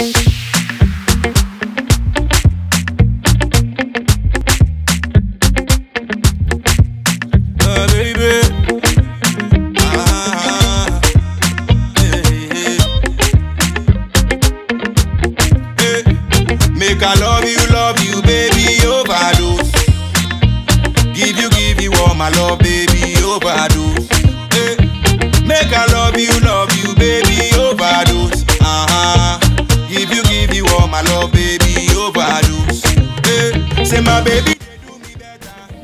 Uh, Say my baby.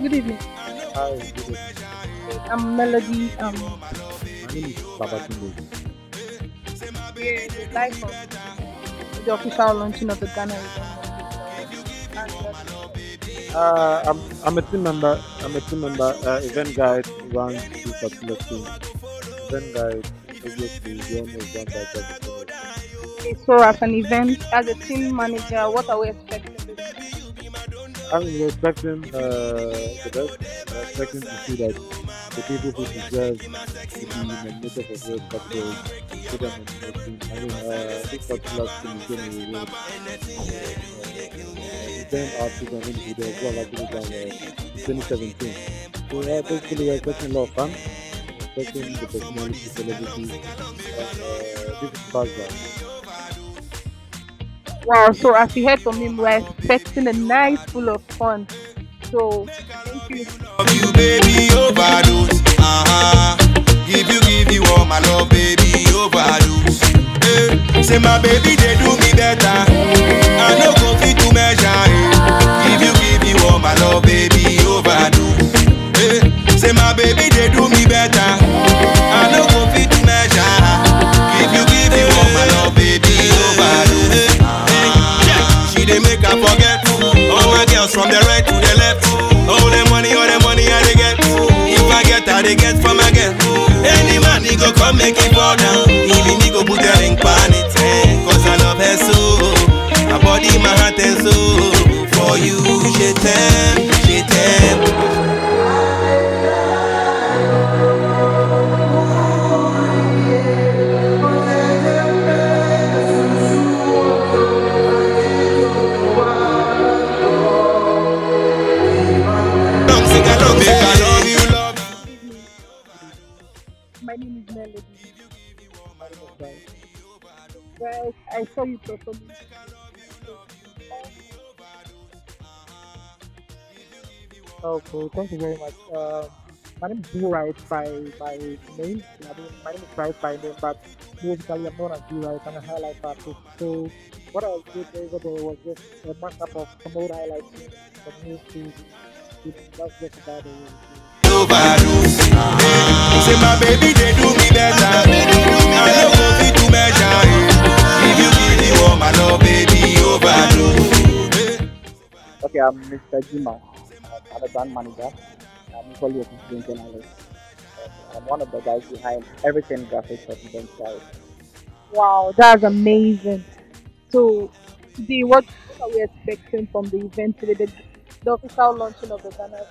Good evening. Hi, good evening. I'm Melody. Um, My name is Babatunde. we're live from the official launching of the Ghana event. Uh, I'm, I'm a team member. I'm a team member. Uh, event guide runs this particular team. Event guide, obviously, the owner is run by Okay, so as an event, as a team manager, what are we expecting? I'm expecting uh, the best. I'm expecting to see that the people who deserve to be nominated for World Cup put them in the team. I mean, uh, this particular team is going to reward uh, event artists and individuals who are likely than uh, 2017. So, yeah, basically, we're expecting a lot of fun. Expecting the personality, celebrities, and uh, this is background. Wow, so as you heard from him, we're expecting a night full of fun. So, thank you. love you, baby. Uh-huh. Give you, give you all my love, baby, overdose. Eh, Say my baby, they do me better. She her forget all my girls from the right to the left. All the money, all the money I dey get. If I get, I dey get from again. Any man he go come make it fall down. Even me go put a ring pan it. Eh, Cause I love her so. My body, my heart and soul. For you, je t'aime, I saw you. Okay, thank you very much. Um, my name is Right by by name. My name is Right by name, but basically I'm known as Blue Right. I'm a highlife artist. So what I did over there was just a mashup of some old highlights from new to that's just about it. Say my baby they do me better. Okay, I'm Mr. Jima. I'm a brand manager. I'm equally a journalist. I'm one of the guys behind everything graphics at Event Guide. Wow, that's amazing. So, today, what, are we expecting from the event today? The, the official launching of the Ghana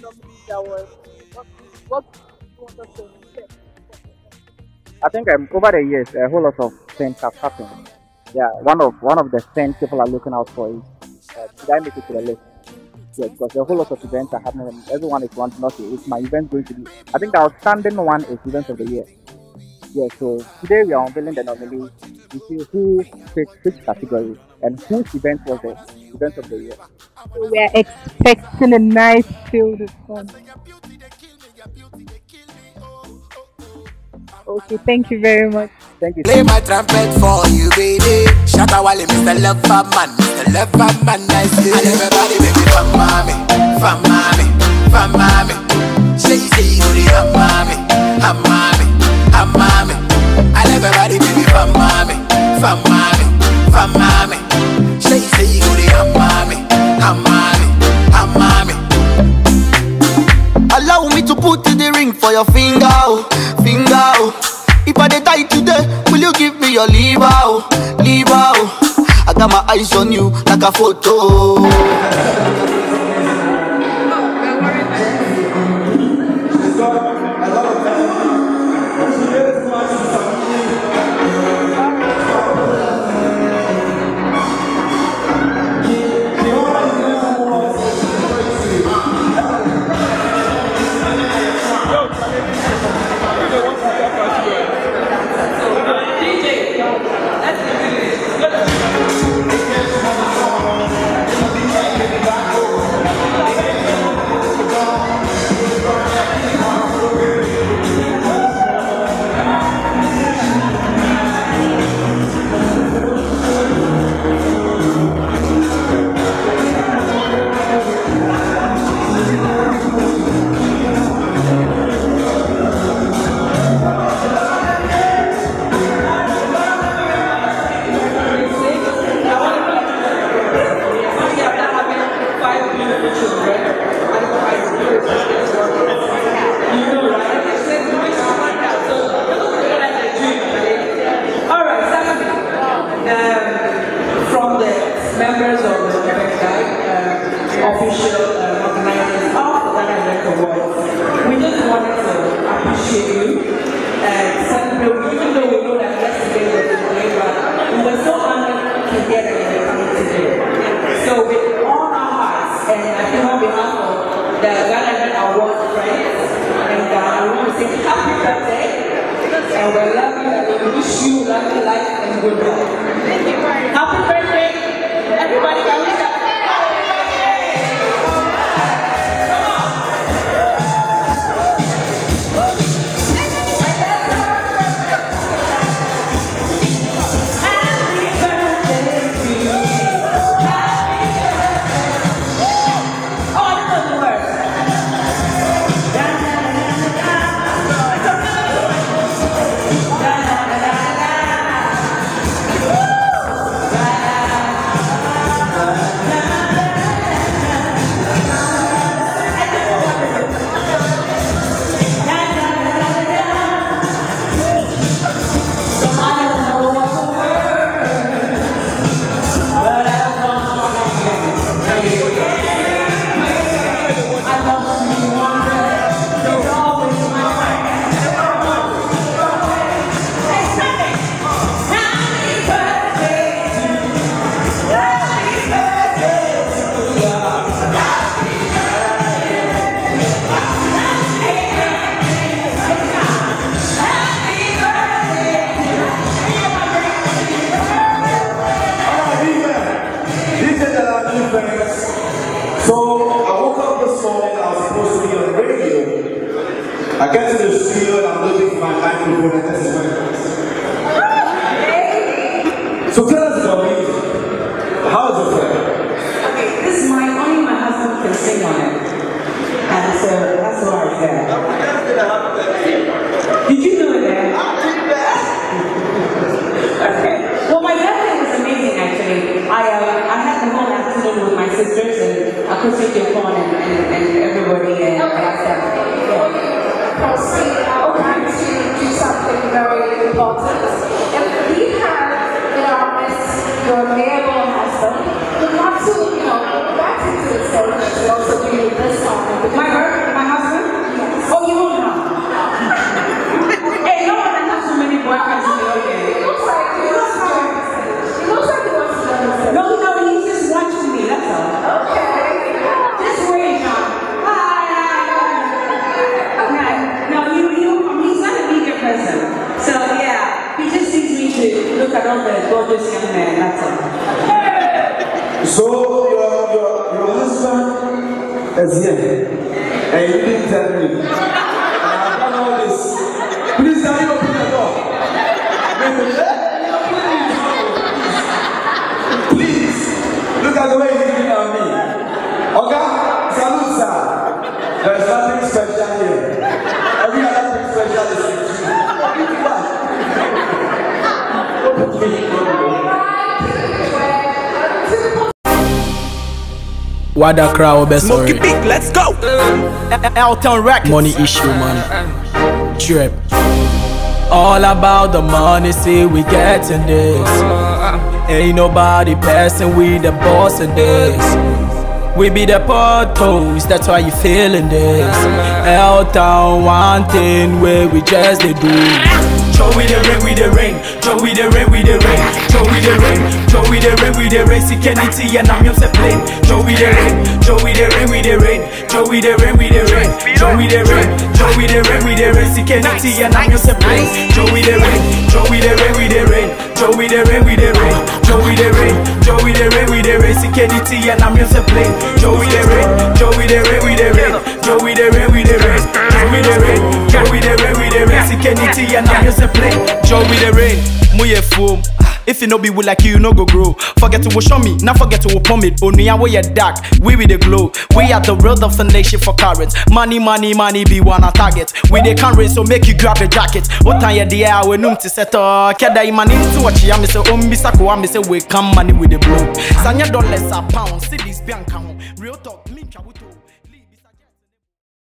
nominees award. What, what do us to expect? I think um, over the years, a whole lot of things have happened. Yeah, one of one of the things people are looking out for is uh, I make it to the list? Yes, because a whole lot of events are happening, and everyone is wanting to is my event going to be. I think the outstanding one is event of the year. Yeah, so today we are unveiling the nominees. We see who fits which category and whose event was the event of the year. So, we are expecting a nice field of fun. Okay, thank you very much. Thank you. Play my trumpet for you, baby. Shaka Wally, Mr. Lover Man, Mr. Lover Man, I say. And everybody, baby, from mommy, from mommy, from mommy. Say, say, you the mommy, I'm mommy, eyes on you like a photo. You lucky life and good health. Get to the studio and I'm looking for my microphone and this is my So tell us about music. How is it friend? Okay, this is my only my husband can sing on it. And so that's why I said. Midst your amiable husband, we want to, you know, into the stage also this song. My husband? Oh, you won't know. hey, no one has so many boyfriends in the It audience. looks like he wants to It looks like he wants to. No, no, he's just watching me, that's all. Okay. Just wait, John. Hi. No, no, you, you, he's not a media person. So, yeah, he just needs me to look at all the gorgeous young men, that's all. So your your your husband is here and you didn't Wada crowd best Smoky story. big, let's go. Elton Records. Money issue, man. Trip. All about the money, see we getting this. Ain't nobody passing, we the boss in this. We be the portos, that's why you feeling this. L town, one thing where we just they do. Joe with the ring, with the ring. Joe with the ring, with the ring. Joe with the ring. Joe with the ring, with the ring. See Kennedy and I'm your plane. Joe with the ring. Joe with the ring, with the ring. Joe with the ring, with the ring. Joe with the ring. Joe with the ring, with the ring. See Kennedy and I'm your plane. Joe with the ring. Joe with the ring, with the ring. Joe with the ring, with the ring. Joe with the ring. Joe with the ring, with the ring. See Kennedy and I'm your plane. Joe with the ring. See and I'm your plane. Joe with the ring. Muye foam. If you no be with like you, you no go grow. Forget to wash on me, now forget to upon me. Only I wear dark, we with the glow. We are the real foundation for currents. Money, money, money be one a target. We they can raise, so make you grab the jacket. What time you there? We num to set up. Keda money to watch ya. Me say, um, bisako, I me say, we come money with the blow. Sanya don't less a pound, cities account. Real talk, me.